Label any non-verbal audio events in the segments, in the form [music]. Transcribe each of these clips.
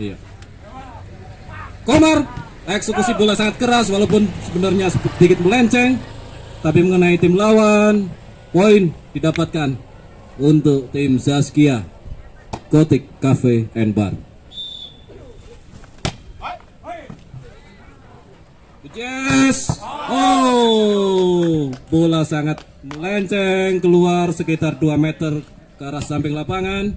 Iya. Komar eksekusi bola sangat keras walaupun sebenarnya sedikit melenceng tapi mengenai tim lawan poin didapatkan untuk tim Zaskia Gotik Cafe and Bar. Yes. Oh, bola sangat melenceng keluar sekitar 2 meter ke arah samping lapangan.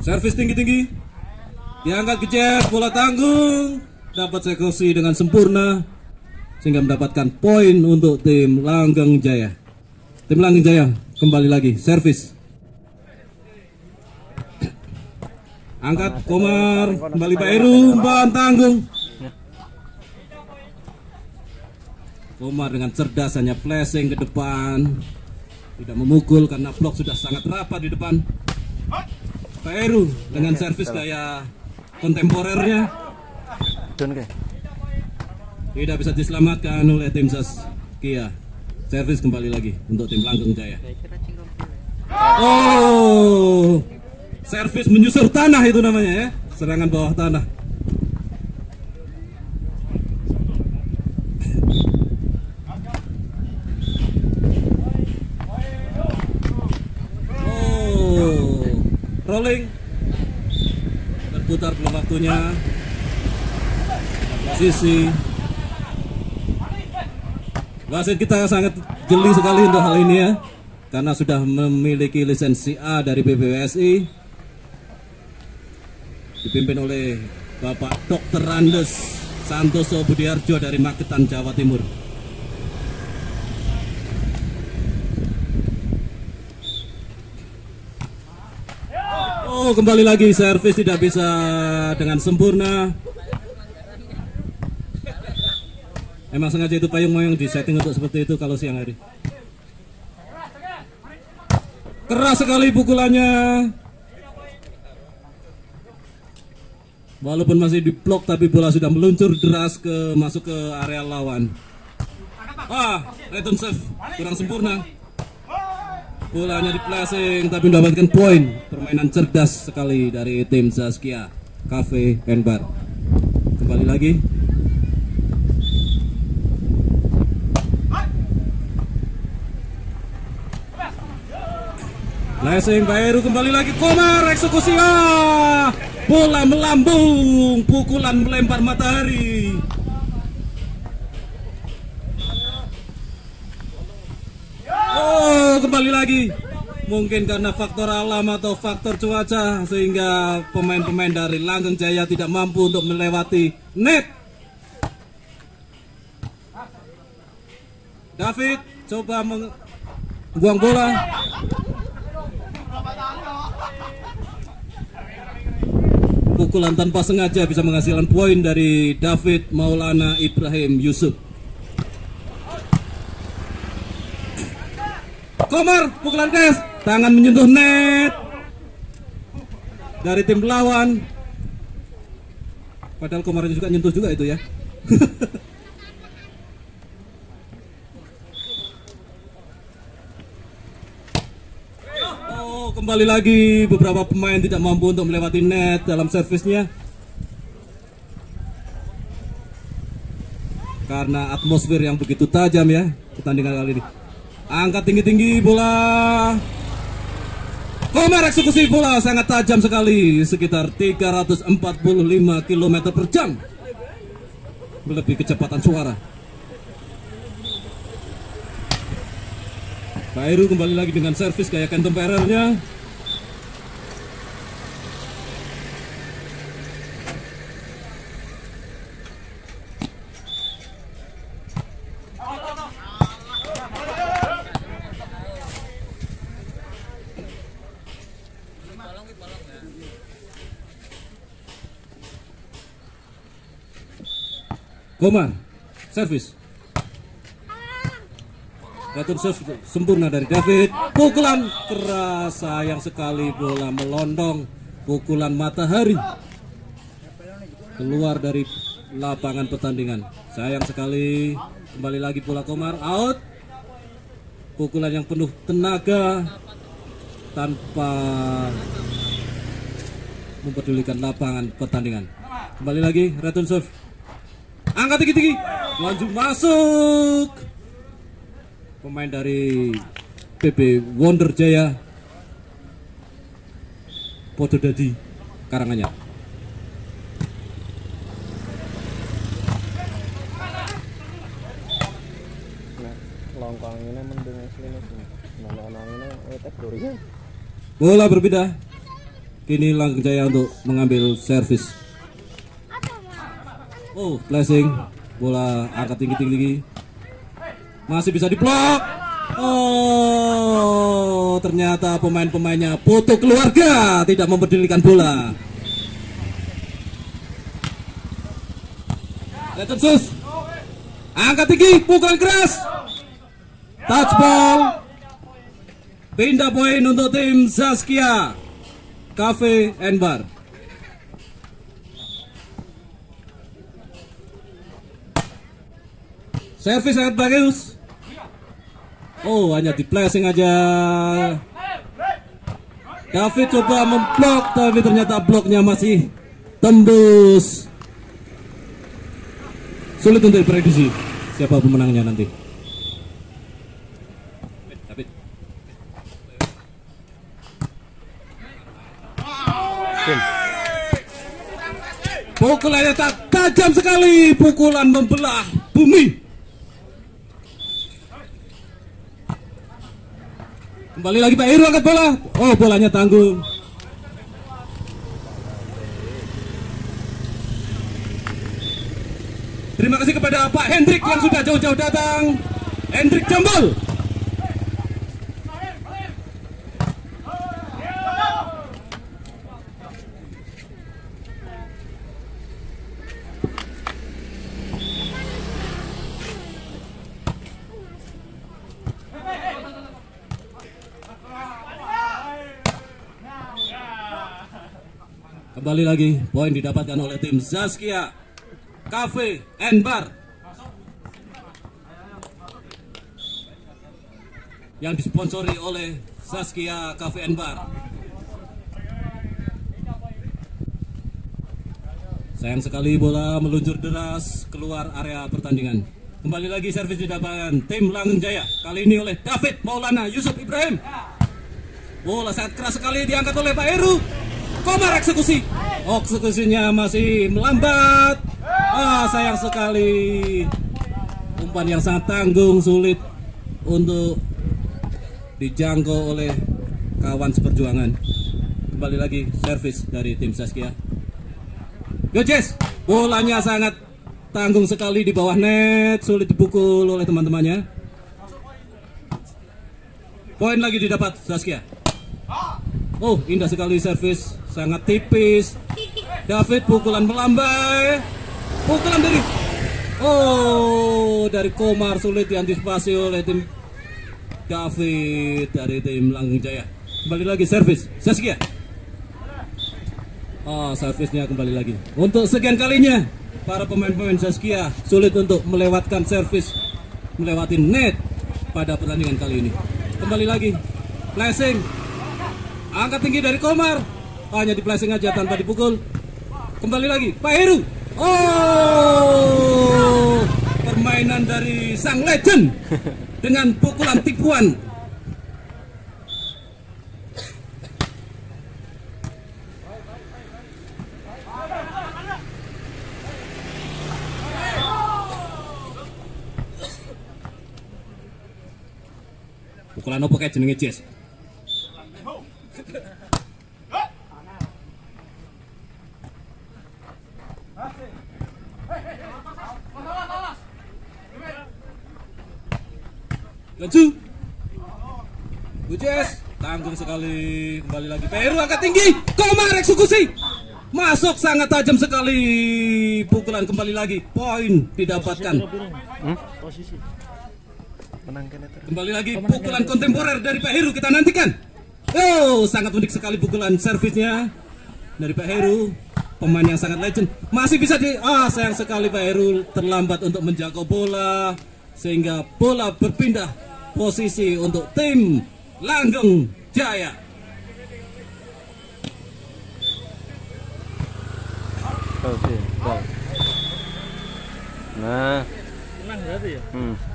Servis tinggi-tinggi. Diangkat ke Jazz, bola tanggung. Dapat eksekusi dengan sempurna. Sehingga mendapatkan poin untuk tim Langgeng Jaya. Tim Langgeng Jaya kembali lagi. Servis. Angkat Komar, kembali Pak Eru, umpan tanggung. Komar dengan cerdas hanya flashing ke depan. Tidak memukul karena blok sudah sangat rapat di depan. Pak Eru dengan servis gaya kontemporernya tidak bisa diselamatkan oleh tim Sas Kia. Servis kembali lagi untuk tim Langgeng Jaya. Oh, servis menyusur tanah itu namanya ya, serangan bawah tanah. Waktunya. Posisi Wasit kita sangat jeli sekali untuk hal ini ya Karena sudah memiliki lisensi A dari PBWSI Dipimpin oleh Bapak Dr. Randes Santoso Budiarjo dari Magetan, Jawa Timur Kembali lagi servis tidak bisa dengan sempurna Emang sengaja itu payung yang disetting untuk seperti itu kalau siang hari. Keras sekali pukulannya. Walaupun masih di blok tapi bola sudah meluncur deras ke masuk ke area lawan. Ah, return save kurang sempurna. Bolanya di placing tapi mendapatkan poin. Permainan cerdas sekali dari tim Saskia Cafe and Bar. Kembali lagi. Blessing Baeru kembali lagi. Komar eksekusi. Ah bola melambung. Pukulan melempar matahari Kembali lagi. Mungkin karena faktor alam atau faktor cuaca sehingga pemain-pemain dari Langgeng Jaya tidak mampu untuk melewati net. David coba membuang bola. Pukulan tanpa sengaja bisa menghasilkan poin dari David Maulana Ibrahim Yusuf. Komar pukulan kes, tangan menyentuh net dari tim lawan. Padahal Komar juga nyentuh juga itu ya. [laughs] Oh, kembali lagi beberapa pemain tidak mampu untuk melewati net dalam servisnya. Karena atmosfer yang begitu tajam ya pertandingan kali ini. Angkat tinggi-tinggi bola. Komar eksekusi bola sangat tajam sekali, sekitar 345 km per jam. Lebih kecepatan suara. Heru kembali lagi dengan servis kayak contemporernya. Komar, servis. Serve sempurna dari David. Pukulan keras sayang sekali bola melondong. Pukulan matahari keluar dari lapangan pertandingan. Sayang sekali. Kembali lagi bola Komar out. Pukulan yang penuh tenaga tanpa mempedulikan lapangan pertandingan. Kembali lagi, return serve. Angkat tinggi-tinggi. Lanjut masuk. Pemain dari PB Wonder Jaya. Podo Dadi Karanganyar. Bola berpindah. Kini Langgeng Jaya untuk mengambil servis. Oh, flashing. Bola angkat tinggi-tinggi. Masih bisa diblok. Oh, ternyata pemain-pemainnya foto keluarga tidak mempedulikan bola. Letensus. Angkat tinggi, pukulan keras. Touch ball. Pindah poin untuk tim Saskia Cafe and Bar. Servis sangat bagus. Oh, hanya di flashing aja. David coba memblok, tapi ternyata bloknya masih tembus. Sulit untuk diprediksi siapa pemenangnya nanti. David. Pukulannya tak tajam sekali, pukulan membelah bumi. Kembali lagi Pak Heru angkat bola. Oh, bolanya tanggung. Terima kasih kepada Pak Hendrik yang sudah jauh-jauh datang. Hendrik Jambul. Kembali lagi, poin didapatkan oleh tim Zaskia Cafe and Bar. Yang disponsori oleh Saskia Cafe and Bar. Sayang sekali bola meluncur deras keluar area pertandingan. Kembali lagi servis didapatkan tim Langgeng Jaya. Kali ini oleh David Maulana Yusuf Ibrahim. Bola sangat keras sekali diangkat oleh Pak Heru. Komar eksekusi. Eksekusinya masih melambat. Ah, sayang sekali. Umpan yang sangat tanggung, sulit untuk dijangkau oleh kawan seperjuangan. Kembali lagi servis dari tim Saskia. Gojes, bolanya sangat tanggung sekali di bawah net, sulit dipukul oleh teman-temannya. Poin lagi didapat Saskia. Oh, indah sekali servis, sangat tipis. David pukulan melambai. Pukulan dari Oh, dari Komar sulit diantisipasi oleh tim David dari tim Langgeng Jaya. Kembali lagi servis, Saskia. Oh, servisnya kembali lagi. Untuk sekian kalinya, para pemain-pemain Saskia sulit untuk melewatkan servis, melewati net pada pertandingan kali ini. Kembali lagi, flashing, Angkat tinggi dari Komar. Hanya di flashing aja tanpa dipukul. Kembali lagi Pak Heru. Oh, permainan dari sang legend dengan pukulan tipuan. Pukulan apa kayak jenenge Jess? Laju. Bujes, tanggung sekali. Kembali lagi Peru angkat tinggi. Komar eksekusi. Masuk sangat tajam sekali. Pukulan kembali lagi. Poin didapatkan. Hmm? Posisi. Kembali lagi pukulan kontemporer dari Pak Heru kita nantikan. Oh, sangat unik sekali pukulan servisnya dari Pak Heru. Pemain yang sangat legend. Masih bisa di ah sayang sekali Pak Heru terlambat untuk menjaga bola sehingga bola berpindah posisi untuk tim Langgeng Jaya. Nah. Berarti ya? Hmm.